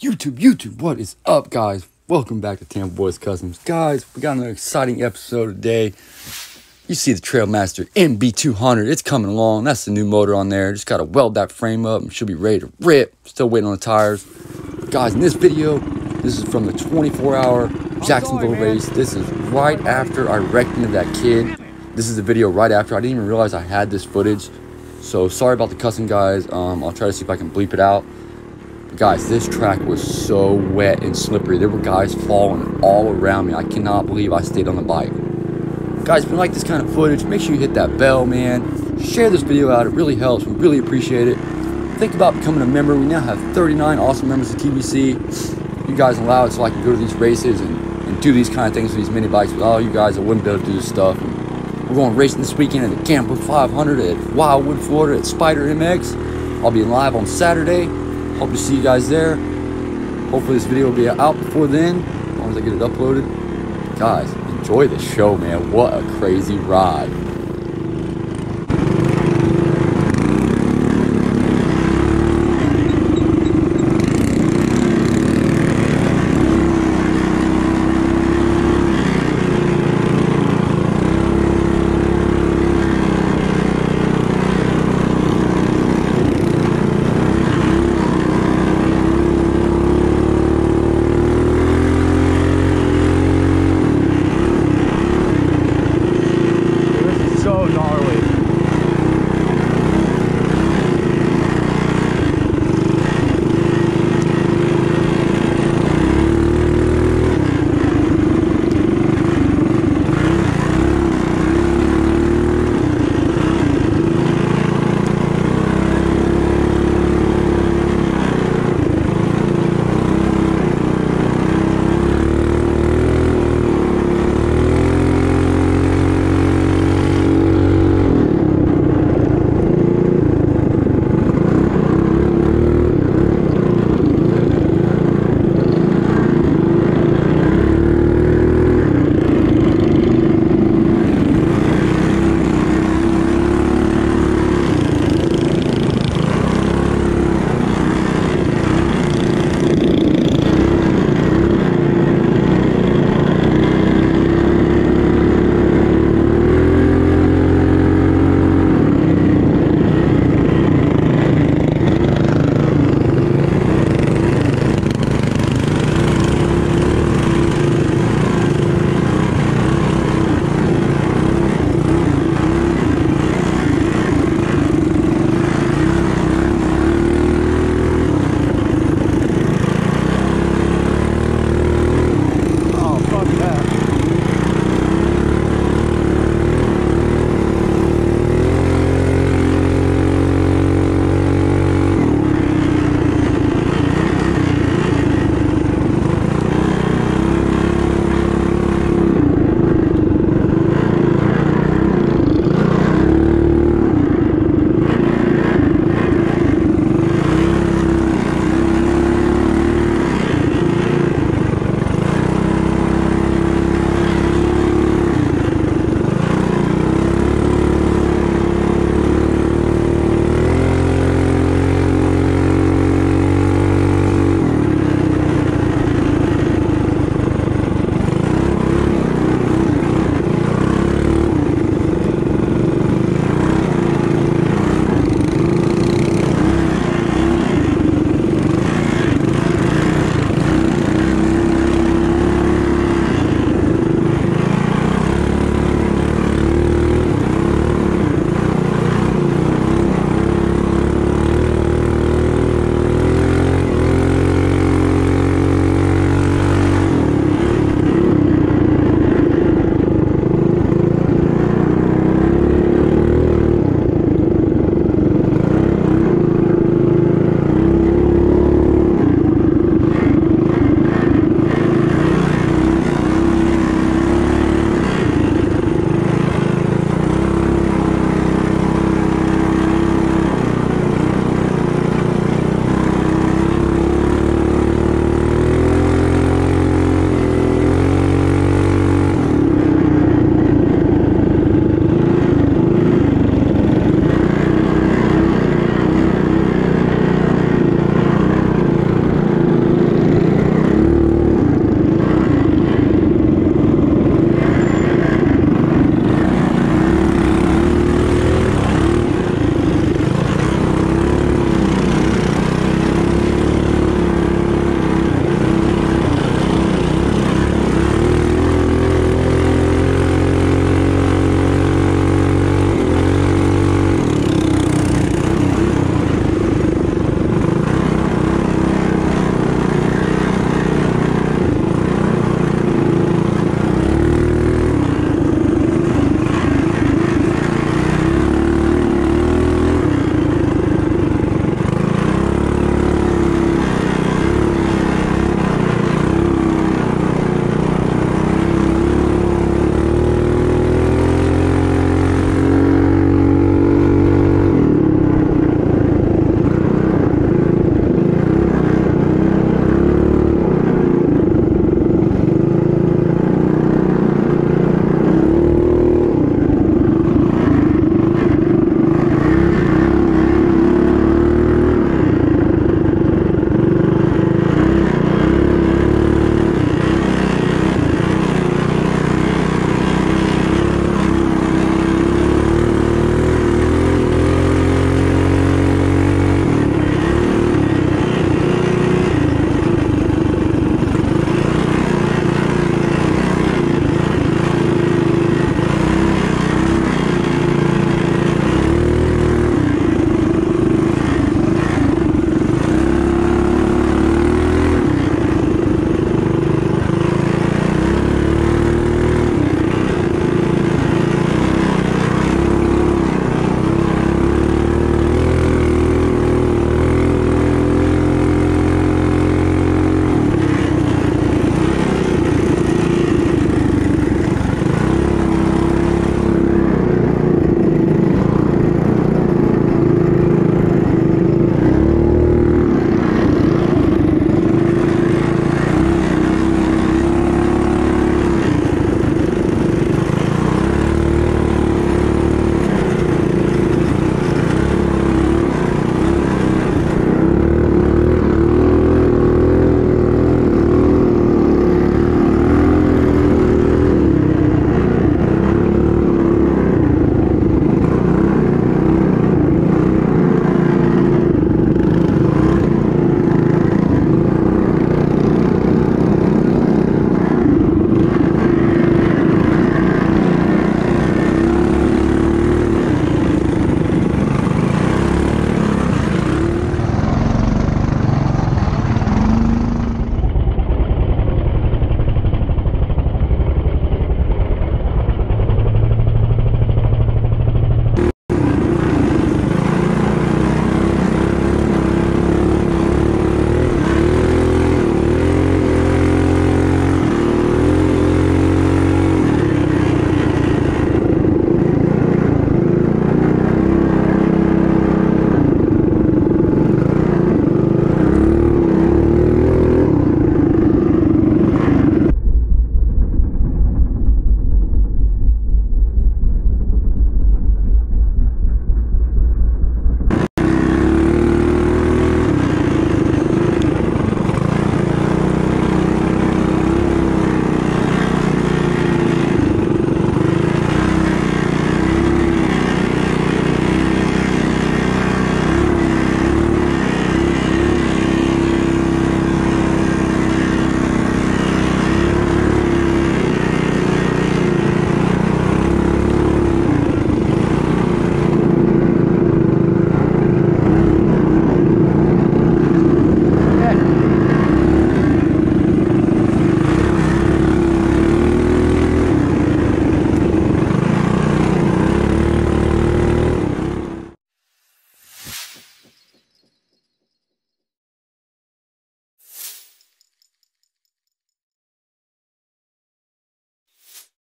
YouTube, YouTube, what is up, guys? Welcome back to Tampa Boys Customs. Guys, we got another exciting episode today. You see the Trailmaster MB200. It's coming along. That's the new motor on there. Just got to weld that frame up and should be ready to rip. Still waiting on the tires. Guys, in this video, this is from the 24-hour Jacksonville race. This is right after I wrecked into that kid. This is the video right after. I didn't even realize I had this footage. So sorry about the cussing, guys. Um, I'll try to see if I can bleep it out. Guys, this track was so wet and slippery. There were guys falling all around me. I cannot believe I stayed on the bike. Guys, if you like this kind of footage, make sure you hit that bell, man. Share this video out. It really helps. We really appreciate it. Think about becoming a member. We now have 39 awesome members of TBC. You guys allow it so I can go to these races and, and do these kind of things with these mini bikes. Without you guys, I wouldn't be able to do this stuff. We're going racing this weekend at the Gambler 500 at Wildwood, Florida at Spider MX. I'll be live on Saturday. Hope to see you guys there. Hopefully this video will be out before then, as long as I get it uploaded. Guys, enjoy the show, man. What a crazy ride.